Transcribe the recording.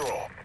Destroy.